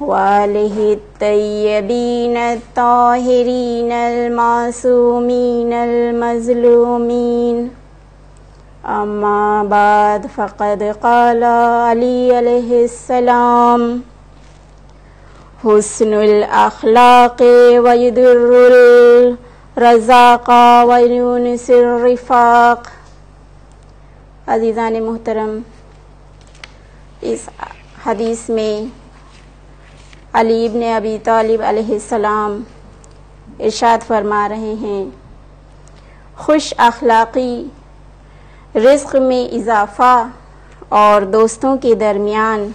मुहम्मद वालिहि तय्यबीन ताहिरीन अलमासूमीन अलमजलूमीन अम्मा बाद फ़क़द क़ाला अली अलैहिस्सलाम हुस्नुल अखलाक वयुदुर्रुल रज़ाक़ा वयूनसिर रिफ़ाक़ अज़ीज़ान मोहतरम इस हदीस में अली इब्न अबी तालिब अलैहिस्सलाम इरशाद फरमा रहे हैं, खुश अखलाक़ी रिस्क में इजाफ़ा और दोस्तों के दरमियान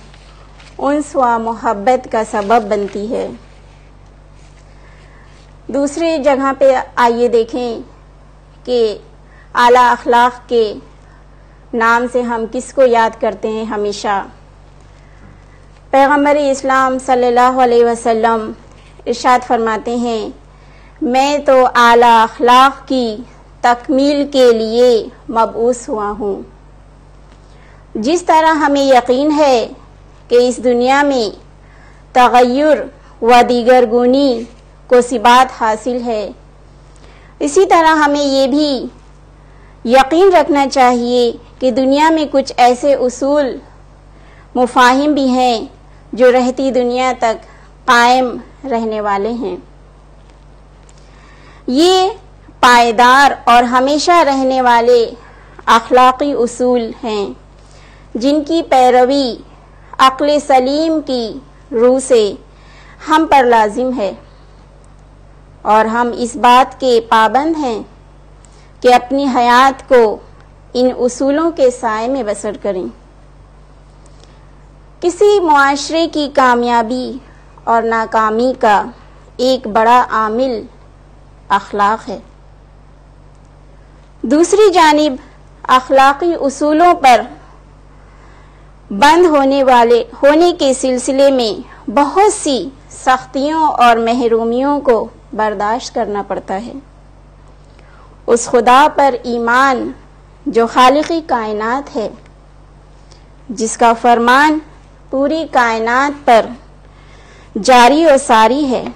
उन्स व मोहब्बत का सबब बनती है। दूसरी जगह पे आइए देखें कि आला अखलाक के नाम से हम किसको याद करते हैं हमेशा? पैगंबर इस्लाम सल्लल्लाहु अलैहि वसल्लम इरशाद फरमाते हैं, मैं तो आला अखलाक की तकमील के लिए मबूस हुआ हूँ। जिस तरह हमें यकीन है कि इस दुनिया में तगैर व दीगर गुनी को सिबात हासिल है, इसी तरह हमें ये भी यकीन रखना चाहिए कि दुनिया में कुछ ऐसे उसूल, मुफाहिम भी हैं जो रहती दुनिया तक कायम रहने वाले हैं। ये पायदार और हमेशा रहने वाले अखलाकी उसूल हैं, जिनकी पैरवी अक्ल सलीम की रूह से हम पर लाजिम है। और हम इस बात के पाबंद हैं कि अपनी हयात को इन उसूलों के साय में बसर करें। किसी मुआशरे की कामयाबी और नाकामी का एक बड़ा आमिल अखलाक है। दूसरी जानब अखलाकी असूलों पर बंद होने वाले, होने के सिलसिले में बहुत सी सख्तियों और महरूमियों को बर्दाश्त करना पड़ता है। उस खुदा पर ईमान जो खालिकी कायनात है, जिसका फरमान पूरी कायनात पर जारी और सारी है।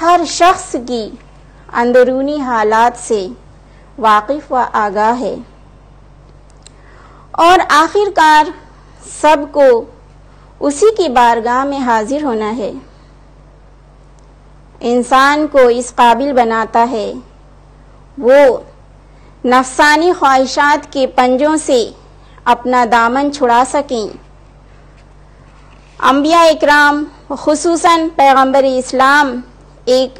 हर शख्स की अंदरूनी हालात से वाकिफ व आगाह है। और आखिरकार सबको उसी की बारगाह में हाजिर होना है। इंसान को इस काबिल बनाता है। वो नफसानी ख्वाहिशात के पंजों से अपना दामन छुड़ा सकें। अम्बिया इकराम खसूस पैगंबर इस्लाम, एक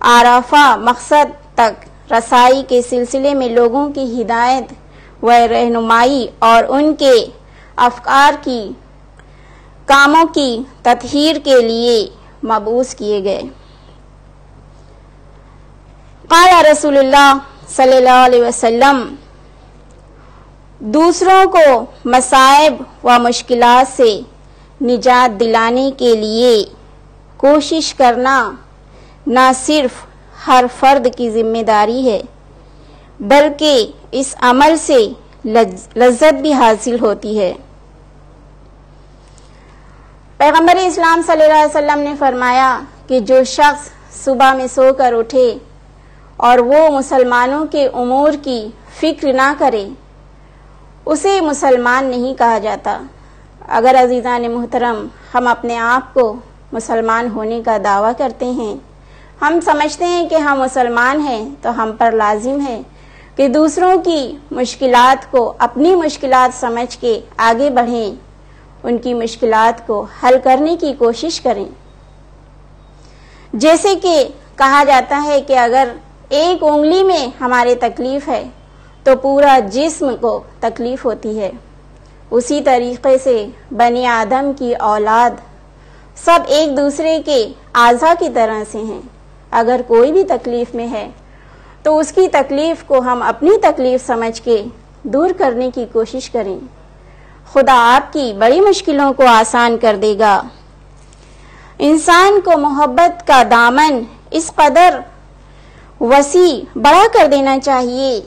आराफा मकसद तक रसाई के सिलसिले में लोगों की हिदायत व रहनुमाई और उनके अफकार की, कामों की तथहीर के लिए मबूस किए गए। काला रसूलुल्लाह सल्लल्लाहु दूसरों को मसायब व मुश्किलात से निजात दिलाने के लिए कोशिश करना न सिर्फ़ हर फर्द की ज़िम्मेदारी है, बल्कि इस अमल से लज्जत भी हासिल होती है। पैगंबर इस्लाम सल्लल्लाहु अलैहि वसल्लम ने फरमाया कि जो शख्स सुबह में सोकर उठे और वो मुसलमानों के उमूर की फ़िक्र ना करे, उसे मुसलमान नहीं कहा जाता। अगर अजीज़ा ने मोहतरम, हम अपने आप को मुसलमान होने का दावा करते हैं। हम समझते हैं कि हम मुसलमान हैं तो हम पर लाजिम है कि दूसरों की मुश्किल को, अपनी मुश्किल समझ के आगे बढ़ें। उनकी मुश्किल को हल करने की कोशिश करें। जैसे कि कहा जाता है कि अगर एक उंगली में हमारे तकलीफ़ है तो पूरा जिस्म को तकलीफ़ होती है। उसी तरीके से बने आदम की औलाद। सब एक दूसरे के आज़ा की तरह से हैं। अगर कोई भी तकलीफ़ में है तो उसकी तकलीफ़ को हम अपनी तकलीफ़ समझ के दूर करने की कोशिश करें। खुदा आपकी बड़ी मुश्किलों को आसान कर देगा। इंसान को मोहब्बत का दामन इस कदर वसी बड़ा कर देना चाहिए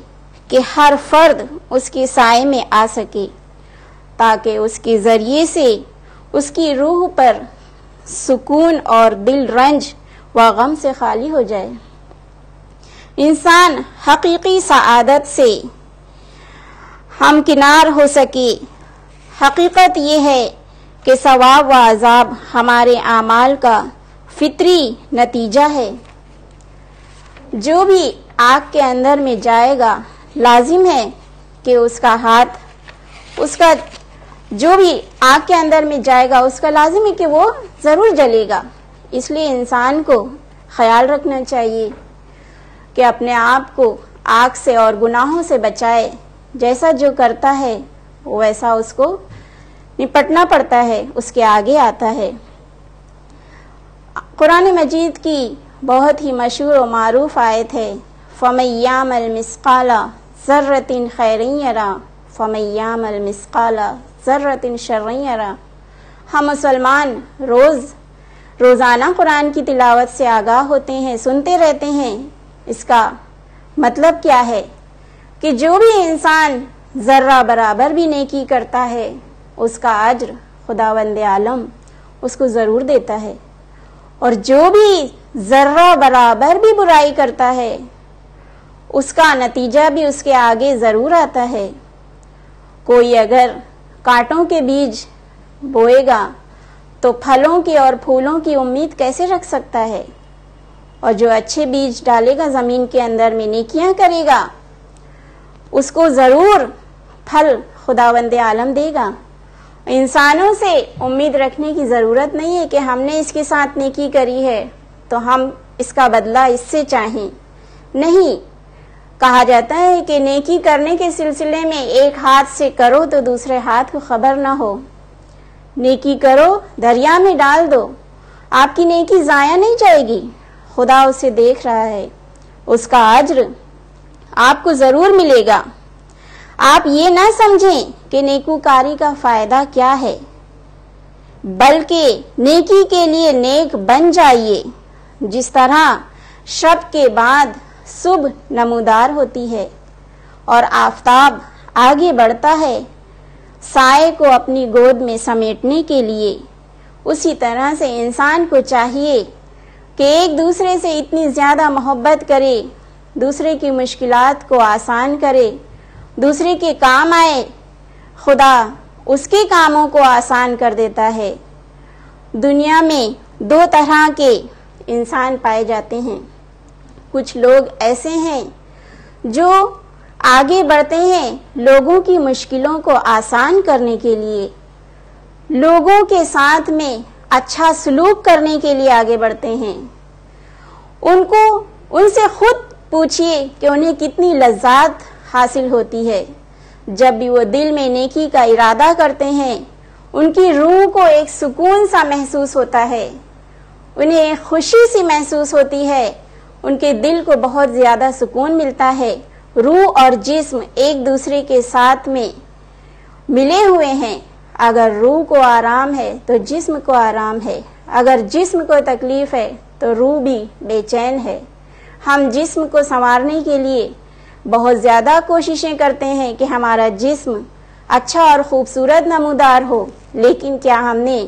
कि हर फर्द उसके साय में आ सके। ताकि उसके ज़रिए से उसकी रूह पर सुकून और दिल रंज व गम से खाली हो जाए। इंसान हकीकी सआदत से हमकिनार हो सके। हकीकत यह है कि सवाब व अजाब हमारे आमाल का फितरी नतीजा है। जो भी आग के अंदर में जाएगा, लाजिम है कि उसका हाथ, उसका जो भी आग के अंदर में जाएगा, उसका लाजिम है कि वो ज़रूर जलेगा। इसलिए इंसान को ख्याल रखना चाहिए कि अपने आप को आग से और गुनाहों से बचाए। जैसा जो करता है वैसा उसको निपटना पड़ता है, उसके आगे आता है। कुरान मजीद की बहुत ही मशहूर और मरूफ आयत है फ़मैयाम मिसकाला ज़र्रतिन खैरियरा फ़मैयाम मिसकाला ज़र्रतिन शर्रा हम मुसलमान रोज़, रोज़ाना कुरान की तिलावत से आगाह होते हैं, सुनते रहते हैं। इसका मतलब क्या है? कि जो भी इंसान ज़र्रा बराबर भी नेकी करता है, उसका अज्र खुदावंद आलम उसको ज़रूर देता है। और जो भी ज़र्रा बराबर भी बुराई करता है, उसका नतीजा भी उसके आगे ज़रूर आता है। कोई अगर कांटों के बीज बोएगा तो फलों की और फूलों की उम्मीद कैसे रख सकता है? और जो अच्छे बीज डालेगा ज़मीन के अंदर में नेकियाँ करेगा, उसको ज़रूर फल खुदावंद आलम देगा। इंसानों से उम्मीद रखने की ज़रूरत नहीं है कि हमने इसके साथ नेकी करी है तो हम इसका बदला इससे चाहें। नहीं कहा जाता है कि नेकी करने के सिलसिले में एक हाथ से करो तो दूसरे हाथ को खबर ना हो। नेकी करो, दरिया में डाल दो। आपकी नेकी जाया नहीं जाएगी। खुदा उसे देख रहा है। उसका अज्र आपको ज़रूर मिलेगा। आप ये ना समझें कि नेकूकारी का फ़ायदा क्या है। बल्कि नेकी के लिए नेक बन जाइए। जिस तरह शब के बाद सुबह नमूदार होती है और आफताब आगे बढ़ता है। साय को अपनी गोद में समेटने के लिए उसी तरह से इंसान को चाहिए कि एक दूसरे से इतनी ज़्यादा मोहब्बत करे, दूसरे की मुश्किलात को आसान करे, दूसरे के काम आए। खुदा उसके कामों को आसान कर देता है। दुनिया में दो तरह के इंसान पाए जाते हैं। कुछ लोग ऐसे हैं जो आगे बढ़ते हैं लोगों की मुश्किलों को आसान करने के लिए, लोगों के साथ में अच्छा सलूक करने के लिए आगे बढ़ते हैं। उनको, उनसे खुद पूछिए कि उन्हें कितनी लज्जात हासिल होती है। जब भी वो दिल में नेकी का इरादा करते हैं, उनकी रूह को एक सुकून सा महसूस होता है। उन्हें खुशी सी महसूस होती है उनके दिल को बहुत ज़्यादा सुकून मिलता है। रूह और जिस्म एक दूसरे के साथ में मिले हुए हैं। अगर रूह को आराम है तो जिस्म को आराम है। अगर जिस्म को तकलीफ़ है तो रूह भी बेचैन है। हम जिस्म को संवारने के लिए बहुत ज़्यादा कोशिशें करते हैं कि हमारा जिस्म अच्छा और खूबसूरत नमूदार हो। लेकिन क्या हमने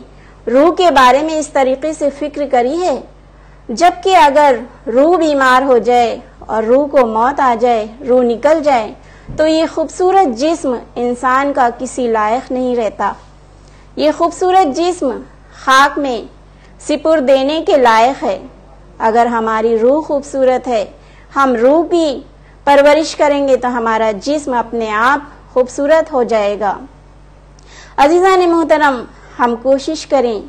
रूह के बारे में इस तरीके से फ़िक्र करी है? जबकि अगर रूह बीमार हो जाए और रूह को मौत आ जाए, रूह निकल जाए तो ये खूबसूरत जिस्म इंसान का किसी लायक नहीं रहता। ये खूबसूरत जिस्म खाक में सिपुर देने के लायक है। अगर हमारी रूह खूबसूरत है, हम रूह की परवरिश करेंगे तो हमारा जिस्म अपने आप खूबसूरत हो जाएगा। अजीज़ा ने मोहतरम, हम कोशिश करें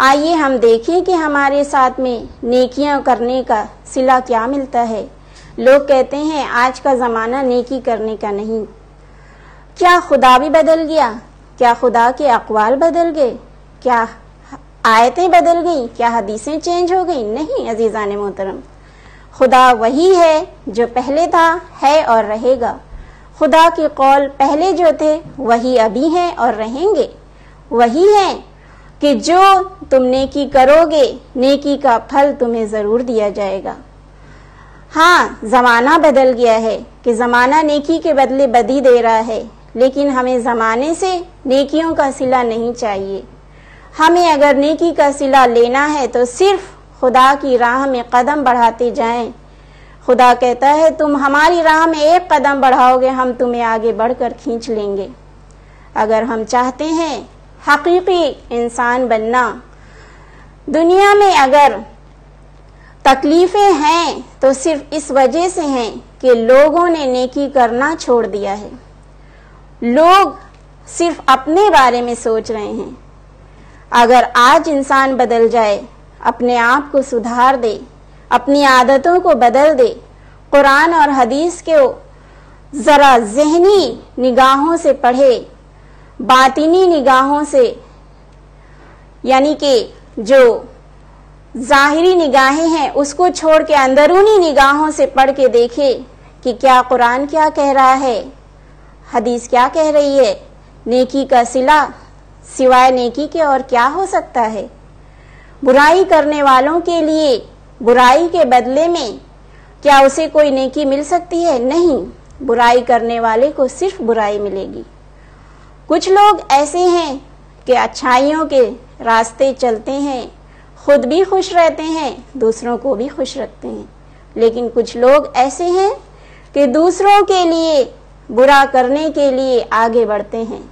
आइए हम देखें कि हमारे साथ में नेकियाँ करने का सिला क्या मिलता है। लोग कहते हैं, आज का ज़माना नेकी करने का नहीं। क्या खुदा भी बदल गया? क्या खुदा के अकवाल बदल गए? क्या आयतें बदल गई? क्या हदीसें चेंज हो गई? नहीं अजीज़ा ने मोहतरम। खुदा वही है जो पहले था, है और रहेगा। खुदा के कौल पहले जो थे, वही अभी हैं और रहेंगे। वही है कि जो तुम नेकी करोगे, नेकी का फल तुम्हें ज़रूर दिया जाएगा। हाँ ज़माना बदल गया है कि ज़माना नेकी के बदले बदी दे रहा है, लेकिन हमें ज़माने से नेकियों का सिला नहीं चाहिए। हमें अगर नेकी का सिला लेना है तो सिर्फ़ खुदा की राह में कदम बढ़ाते जाएँ। खुदा कहता है, तुम हमारी राह में एक कदम बढ़ाओगे, हम तुम्हें आगे बढ़कर खींच लेंगे। अगर हम चाहते हैं हकीकी इंसान बनना। दुनिया में अगर तकलीफें हैं तो सिर्फ़ इस वजह से हैं कि लोगों ने नेकी करना छोड़ दिया है। लोग सिर्फ़ अपने बारे में सोच रहे हैं। अगर आज इंसान बदल जाए, अपने आप को सुधार दे, अपनी आदतों को बदल दे, कुरान और हदीस के ज़रा जहनी निगाहों से पढ़े बातिनी निगाहों से, यानी कि जो जाहिरी निगाहें हैं, उसको छोड़ के अंदरूनी निगाहों से पढ़ के देखे कि क्या कुरान क्या कह रहा है, हदीस क्या कह रही है, नेकी का सिला, सिवाय नेकी के और क्या हो सकता है। बुराई करने वालों के लिए, बुराई के बदले में क्या उसे कोई नेकी मिल सकती है? नहीं। बुराई करने वाले को सिर्फ़ बुराई मिलेगी। कुछ लोग ऐसे हैं कि अच्छाइयों के रास्ते चलते हैं, खुद भी खुश रहते हैं, दूसरों को भी खुश रखते हैं। लेकिन कुछ लोग ऐसे हैं कि दूसरों के लिए, बुरा करने के लिए आगे बढ़ते हैं।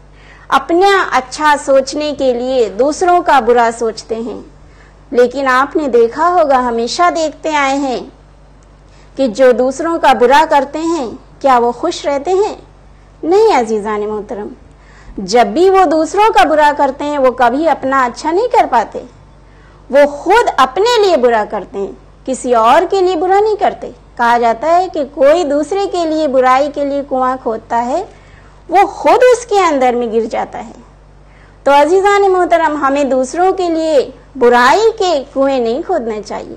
अपना अच्छा सोचने के लिए दूसरों का बुरा सोचते हैं। लेकिन आपने देखा होगा, हमेशा देखते आए हैं कि जो दूसरों का बुरा करते हैं, क्या वो खुश रहते हैं? नहीं अजीजा ने मोहतरम। जब भी वो दूसरों का बुरा करते हैं, वो कभी अपना अच्छा नहीं कर पाते। वो खुद अपने लिए बुरा करते हैं, किसी और के लिए बुरा नहीं करते। कहा जाता है कि कोई दूसरे के लिए बुराई के लिए कुआँ खोदता है, वो खुद उसके अंदर में गिर जाता है। तो अजीजा ने मोहतरम, हमें दूसरों के लिए बुराई के कुएँ नहीं खोदने चाहिए।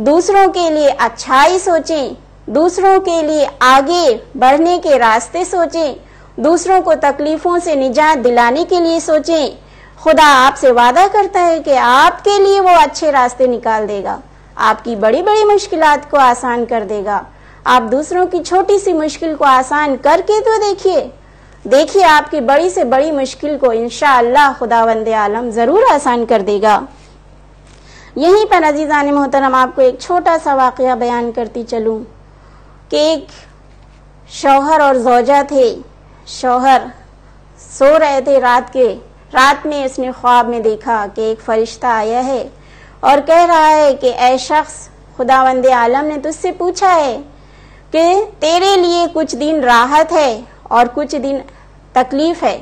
दूसरों के लिए अच्छाई सोचें, दूसरों के लिए आगे बढ़ने के रास्ते सोचें दूसरों को तकलीफों से निजात दिलाने के लिए सोचें। खुदा आपसे वादा करता है कि आपके लिए वो अच्छे रास्ते निकाल देगा। आपकी बड़ी बड़ी मुश्किल को आसान कर देगा। आप दूसरों की छोटी सी मुश्किल को आसान करके तो देखिए। देखिए आपकी बड़ी से बड़ी मुश्किल को इनशा खुदा वंद आलम ज़रूर आसान कर देगा। यहीं पर अजीज़ा ने मोहतरम आपको एक छोटा सा वाक़ बयान करती चलूँ कि एक शौहर और जोजा थे। शौहर सो रहे थे रात के। रात में उसने ख्वाब में देखा कि एक फरिश्ता आया है और कह रहा है कि, ऐ शख्स, खुदावंद आलम ने तुझसे पूछा है कि तेरे लिए कुछ दिन राहत है और कुछ दिन तकलीफ़ है।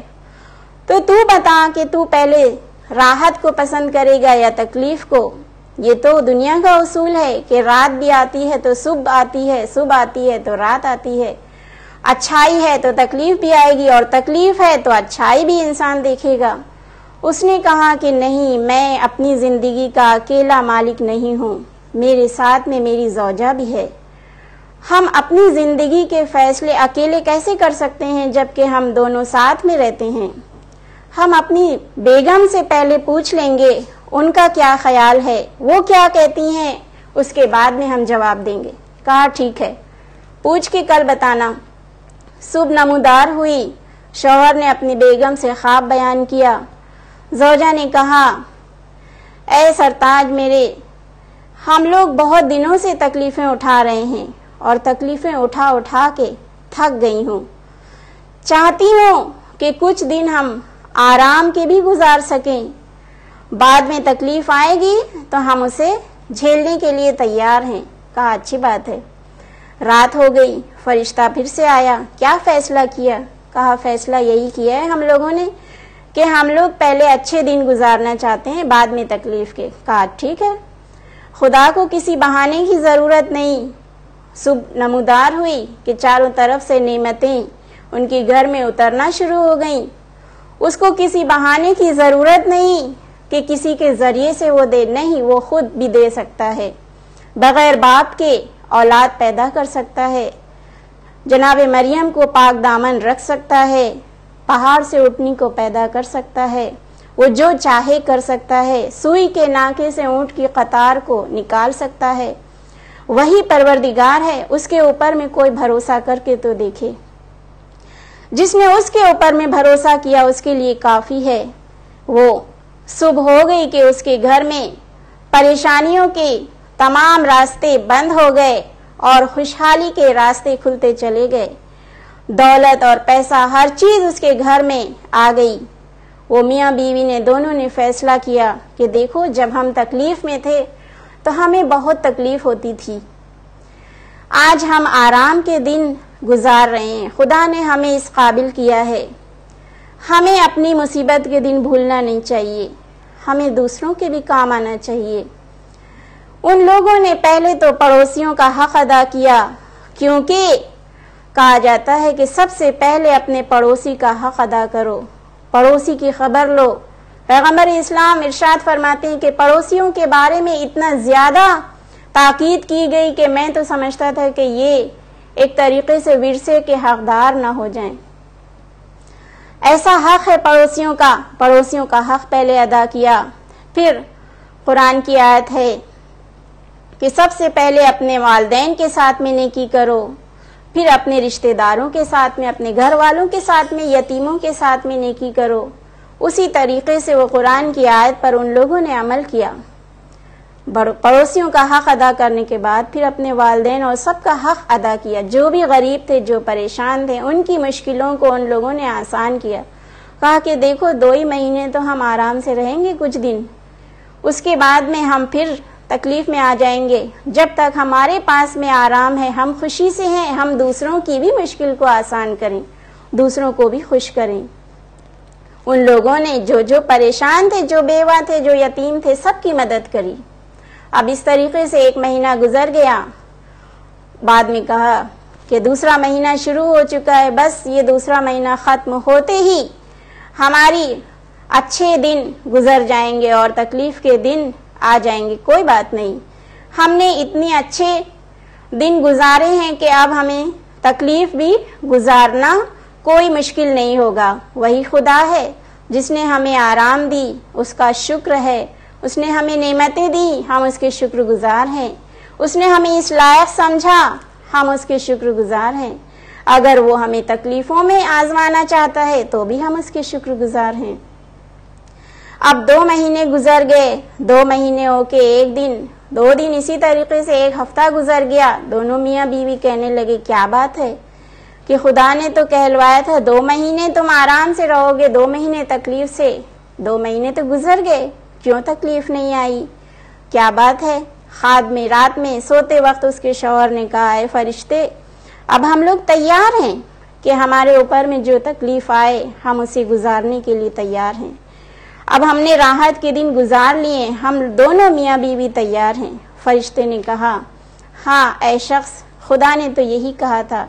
तो तू बता कि तू पहले राहत को पसंद करेगा या तकलीफ़ को? ये तो दुनिया का उसूल है कि रात भी आती है तो सुबह आती है, सुबह आती है तो रात आती है। अच्छाई है तो तकलीफ़ भी आएगी और तकलीफ़ है तो अच्छाई भी इंसान देखेगा। उसने कहा कि नहीं, मैं अपनी ज़िंदगी का अकेला मालिक नहीं हूँ। मेरे साथ में मेरी जौजा भी है। हम अपनी ज़िंदगी के फैसले अकेले कैसे कर सकते हैं जबकि हम दोनों साथ में रहते हैं? हम अपनी बेगम से पहले पूछ लेंगे, उनका क्या ख्याल है? वो क्या कहती हैं? उसके बाद में हम जवाब देंगे। कहा, ठीक है। पूछ के कल बताना। सुबह नमोदार हुई। शोहर ने अपनी बेगम से ख्वाब बयान किया। जोजा ने कहा, ऐ सरताज मेरे, हम लोग बहुत दिनों से तकलीफ़ें उठा रहे हैं और तकलीफ़ें उठा उठा के थक गई हूँ। चाहती हूँ कि कुछ दिन हम आराम के भी गुजार सकें। बाद में तकलीफ़ आएगी तो हम उसे झेलने के लिए तैयार हैं। कहा, अच्छी बात है। रात हो गई। फरिश्ता फिर से आया। क्या फैसला किया? कहा, फैसला यही किया है हम लोगों ने कि हम लोग पहले अच्छे दिन गुजारना चाहते हैं, बाद में तकलीफ़ के। कहा, ठीक है। खुदा को किसी बहाने की ज़रूरत नहीं। सुबह नमूदार हुई कि चारों तरफ़ से नेमतें उनके घर में उतरना शुरू हो गईं। उसको किसी बहाने की ज़रूरत नहीं कि किसी के ज़रिए से वो दे, नहीं, वो खुद भी दे सकता है। बगैर बाप के औलाद पैदा कर सकता है। जनाब मरियम को पाक दामन रख सकता है। पहाड़ से उठनी को पैदा कर सकता है। वो जो चाहे कर सकता है। सुई के नाके से ऊँट की कतार को निकाल सकता है। वही परवरदिगार है। उसके ऊपर में कोई भरोसा करके तो देखे। जिसने उसके ऊपर में भरोसा किया, उसके लिए काफ़ी है। वो, सुबह हो गई कि उसके घर में परेशानियों के तमाम रास्ते बंद हो गए और खुशहाली के रास्ते खुलते चले गए। दौलत और पैसा हर चीज़ उसके घर में आ गई। वो मियाँ बीवी ने दोनों ने फैसला किया कि देखो, जब हम तकलीफ़ में थे तो हमें बहुत तकलीफ़ होती थी। आज हम आराम के दिन गुजार रहे हैं। खुदा ने हमें इस काबिल किया है। हमें अपनी मुसीबत के दिन भूलना नहीं चाहिए। हमें दूसरों के भी काम आना चाहिए। उन लोगों ने पहले तो पड़ोसियों का हक अदा किया, क्योंकि कहा जाता है कि सबसे पहले अपने पड़ोसी का हक अदा करो। पड़ोसी की खबर लो। पैगंबर इस्लाम इरशाद फरमाते हैं कि पड़ोसियों के बारे में इतना ज़्यादा ताकीद की गई कि मैं तो समझता था कि ये एक तरीके से विरसे के हकदार ना हो जाएँ। ऐसा हक है पड़ोसियों का। पड़ोसियों का हक पहले अदा किया। फिर कुरान की आयत है कि सबसे पहले अपने वालदेन के साथ में नेकी करो, फिर अपने रिश्तेदारों के साथ में, अपने घर वालों के साथ में, यतीमों के साथ में नेकी करो। उसी तरीके से वो कुरान की आयत पर उन लोगों ने अमल किया। पड़ोसियों का हक अदा करने के बाद फिर अपने वालदेन और सबका हक अदा किया। जो भी गरीब थे, जो परेशान थे, उनकी मुश्किलों को उन लोगों ने आसान किया। कहा कि देखो, दो ही महीने तो हम आराम से रहेंगे कुछ दिन। उसके बाद में हम फिर तकलीफ़ में आ जाएँगे। जब तक हमारे पास में आराम है, हम खुशी से हैं, हम दूसरों की भी मुश्किल को आसान करें, दूसरों को भी खुश करें। उन लोगों ने जो जो परेशान थे, जो बेवा थे, जो यतीम थे, सबकी मदद करी। अब इस तरीके से एक महीना गुजर गया। बाद में कहा कि दूसरा महीना शुरू हो चुका है, बस ये दूसरा महीना खत्म होते ही हमारी अच्छे दिन गुजर जाएँगे और तकलीफ़ के दिन आ जाएँगे, कोई बात नहीं। हमने इतने अच्छे दिन गुजारे हैं कि अब हमें तकलीफ़ भी गुजारना कोई मुश्किल नहीं होगा। वही खुदा है, जिसने हमें आराम दी, उसका शुक्र है। उसने हमें नेमतें दी, हम उसके शुक्रगुजार हैं। उसने हमें इस लायक समझा, हम उसके शुक्रगुजार हैं। अगर वो हमें तकलीफों में आजमाना चाहता है तो भी हम उसके शुक्रगुजार हैं। अब दो महीने गुजर गए, दो महीने होके एक दिन, दो दिन इसी तरीके से एक हफ़्ता गुजर गया। दोनों मियाँ बीवी कहने लगे, क्या बात है कि खुदा ने तो कहलवाया था, दो महीने तुम आराम से रहोगे, दो महीने तकलीफ़ से, दो महीने तो गुजर गए, क्यों तकलीफ़ नहीं आई? क्या बात है? खाद में, रात में सोते वक्त उसके शोहर ने कहा है फरिश्ते, अब हम लोग तैयार हैं कि हमारे ऊपर में जो तकलीफ़ आए, हम उसे गुजारने के लिए तैयार हैं। अब हमने राहत के दिन गुजार लिए, हम दोनों मियाँ बीवी तैयार हैं। फरिश्ते ने कहा हाँ ऐ शख्स, खुदा ने तो यही कहा था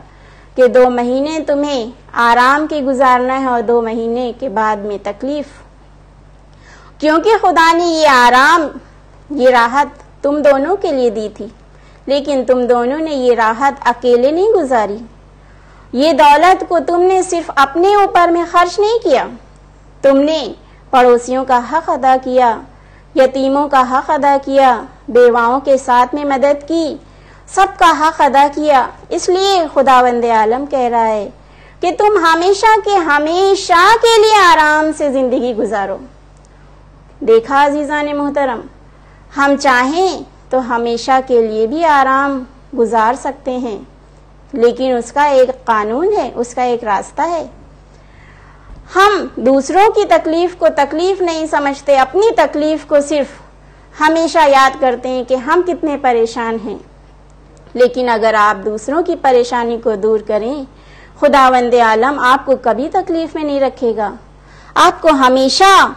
कि दो महीने तुम्हें आराम के गुजारना है और दो महीने के बाद में तकलीफ़। क्योंकि खुदा ने ये आराम, ये राहत तुम दोनों के लिए दी थी, लेकिन तुम दोनों ने ये राहत अकेले नहीं गुजारी। ये दौलत को तुमने सिर्फ़ अपने ऊपर में खर्च नहीं किया। तुमने पड़ोसियों का हक अदा किया, यतीमों का हक अदा किया, बेवाओं के साथ में मदद की, सबका हक अदा किया। इसलिए खुदावंद आलम कह रहा है कि तुम हमेशा के हमेशा के लिए आराम से ज़िंदगी गुजारो। देखा अजीजा ने मोहतरम, हम चाहें तो हमेशा के लिए भी आराम गुजार सकते हैं, लेकिन उसका एक कानून है, उसका एक रास्ता है। हम दूसरों की तकलीफ़ को तकलीफ़ नहीं समझते, अपनी तकलीफ़ को सिर्फ़ हमेशा याद करते हैं कि हम कितने परेशान हैं। लेकिन अगर आप दूसरों की परेशानी को दूर करें, खुदावंद आलम आपको कभी तकलीफ़ में नहीं रखेगा। आपको हमेशा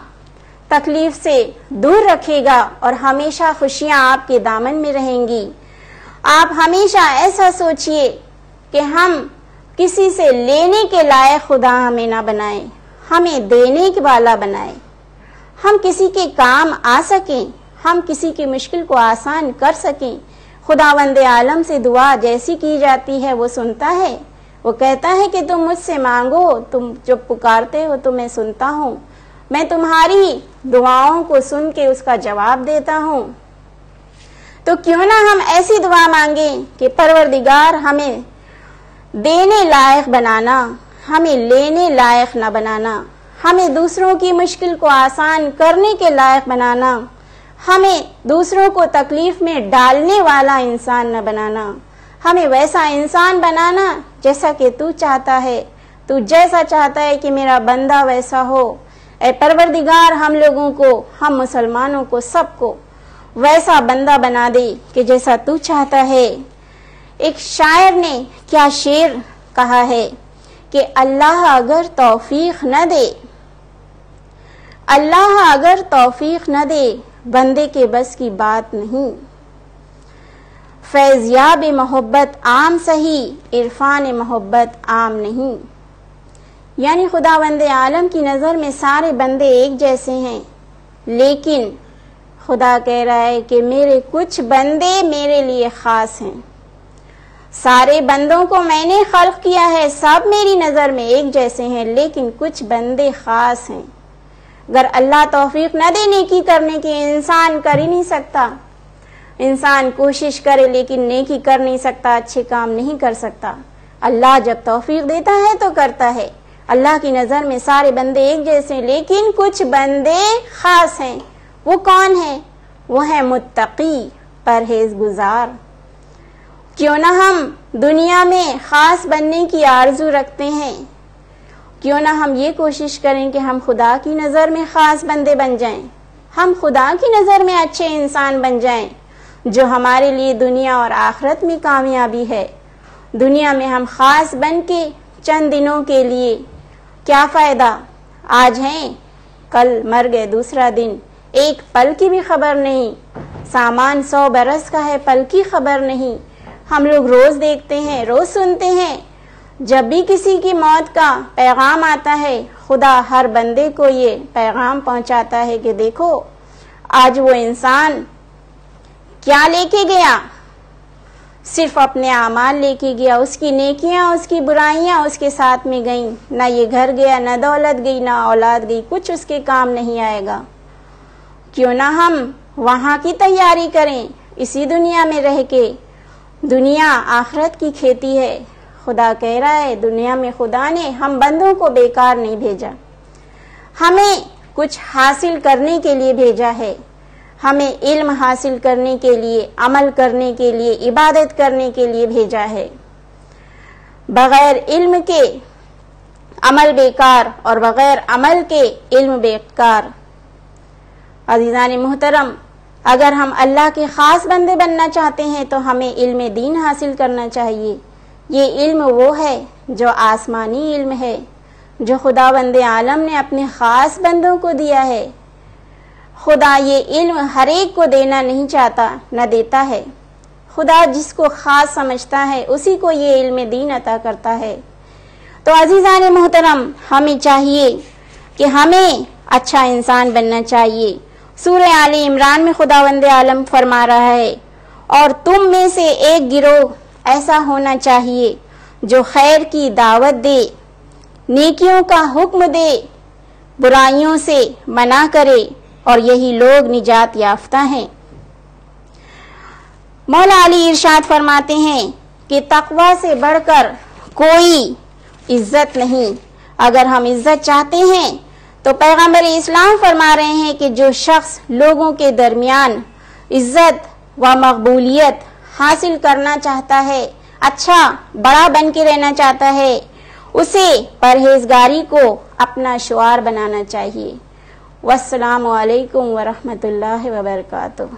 तकलीफ़ से दूर रखेगा और हमेशा खुशियाँ आपके दामन में रहेंगी। आप हमेशा ऐसा सोचिए कि हम किसी से लेने के लायक खुदा हमें ना बनाए। हमें देने के वाला बनाए। हम किसी के काम आ सकें, हम किसी की मुश्किल को आसान कर सकें। खुदावंद आलम से दुआ जैसी की जाती है, वो सुनता है। वो कहता है कि तुम मुझसे मांगो, तुम जो पुकारते हो तो मैं सुनता हूँ। मैं तुम्हारी दुआओं को सुन के उसका जवाब देता हूँ। तो क्यों ना हम ऐसी दुआ मांगे कि परवरदिगार हमें देने लायक बनाना। हमें लेने लायक न बनाना। हमें दूसरों की मुश्किल को आसान करने के लायक बनाना। हमें दूसरों को तकलीफ़ में डालने वाला इंसान न बनाना। हमें वैसा इंसान बनाना जैसा कि तू चाहता है। तू जैसा चाहता है कि मेरा बंदा वैसा हो। ए परवरदिगार, हम लोगों को, हम मुसलमानों को, सबको वैसा बंदा बना दे कि जैसा तू चाहता है। एक शायर ने क्या शेर कहा है? कि अल्लाह अगर तौफीक न दे, अल्लाह अगर तौफीक न दे, बंदे के बस की बात नहीं। फैजियाब मोहब्बत आम सही, इरफान मोहब्बत आम नहीं। यानी खुदा वंद आलम की नज़र में सारे बंदे एक जैसे हैं, लेकिन खुदा कह रहा है कि मेरे कुछ बंदे मेरे लिए ख़ास हैं। सारे बंदों को मैंने खल्क किया है, सब मेरी नज़र में एक जैसे हैं, लेकिन कुछ बंदे ख़ास हैं। अगर अल्लाह तौफीक न दे नेकी करने की इंसान कर ही नहीं सकता। इंसान कोशिश करे, लेकिन नेकी कर नहीं सकता, अच्छे काम नहीं कर सकता। अल्लाह जब तौफीक देता है तो करता है। अल्लाह की नज़र में सारे बंदे एक जैसे लेकिन कुछ बंदे खास हैं। वो कौन है? वो है मुत्तकी परहेज गुजार क्यों ना हम दुनिया में खास बनने की आरज़ू रखते हैं? क्यों ना हम ये कोशिश करें कि हम खुदा की नज़र में ख़ास बंदे बन जाएँ? हम खुदा की नज़र में अच्छे इंसान बन जाएँ, जो हमारे लिए दुनिया और आखरत में कामयाबी है। दुनिया में हम ख़ास बन के चंद दिनों के लिए क्या फ़ायदा? आज हैं, कल मर गए दूसरा दिन। एक पल की भी खबर नहीं, सामान सौ बरस का है, पल की खबर नहीं। हम लोग रोज़ देखते हैं, रोज़ सुनते हैं। जब भी किसी की मौत का पैगाम आता है, खुदा हर बंदे को ये पैगाम पहुंचाता है कि देखो, आज वो इंसान क्या लेके गया? सिर्फ़ अपने अमाल लेके गया, उसकी नेकियाँ, उसकी बुराइयाँ उसके साथ में गईं। ना ये घर गया, ना दौलत गई, ना औलाद गई, कुछ उसके काम नहीं आएगा। क्यों ना हम वहाँ की तैयारी करें, इसी दुनिया में रह के दुनिया आखरत की खेती है। खुदा कह रहा है, दुनिया में खुदा ने हम बंदों को बेकार नहीं भेजा। हमें कुछ हासिल करने के लिए भेजा है। हमें इल्म हासिल करने के लिए, अमल करने के लिए, इबादत करने के लिए भेजा है। बगैर इल्म के अमल बेकार और बगैर अमल के इल्म बेकार। अजीज़ान मोहतरम अगर हम अल्लाह के ख़ास बंदे बनना चाहते हैं तो हमें इल्म दीन हासिल करना चाहिए। ये इल्म वो है जो आसमानी इल्म है, जो खुदा बंद आलम ने अपने ख़ास बंदों को दिया है। खुदा ये इल्म हर एक को देना नहीं चाहता, न देता है। खुदा जिसको ख़ास समझता है, उसी को ये इल्म दीन अता करता है। तो अजीज़ान मोहतरम हमें चाहिए कि हमें अच्छा इंसान बनना चाहिए। सूर्य आली इमरान में खुदा वंद आलम फरमा रहा है, और तुम में से एक गिरोह ऐसा होना चाहिए जो खैर की दावत दे, नेकियों का हुक्म दे, बुराइयों से मना करे, और यही लोग निजात याफ्ता हैं। मौला अली इरशाद फरमाते हैं कि तकवा से बढ़कर कोई इज़्ज़त नहीं। अगर हम इज़्ज़त चाहते हैं तो पैगम्बर इस्लाम फरमा रहे हैं कि जो शख्स लोगों के दरमियान इज्जत व मकबूलियत हासिल करना चाहता है अच्छा बड़ा बन के रहना चाहता है उसे परहेजगारी को अपना शुआर बनाना चाहिए वसलाम वरहमतुल्लाहि वबरकातुहू